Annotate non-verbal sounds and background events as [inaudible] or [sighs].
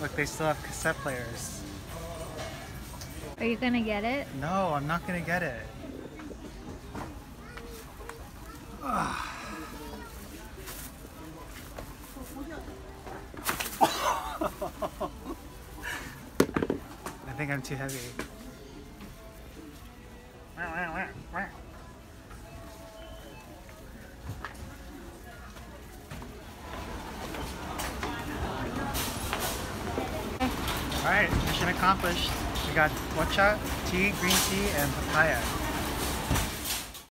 Look, they still have cassette players. Are you gonna get it? No, I'm not gonna get it. Ugh. [sighs] I think I'm too heavy. Alright, mission accomplished. We got matcha, tea, green tea, and papaya.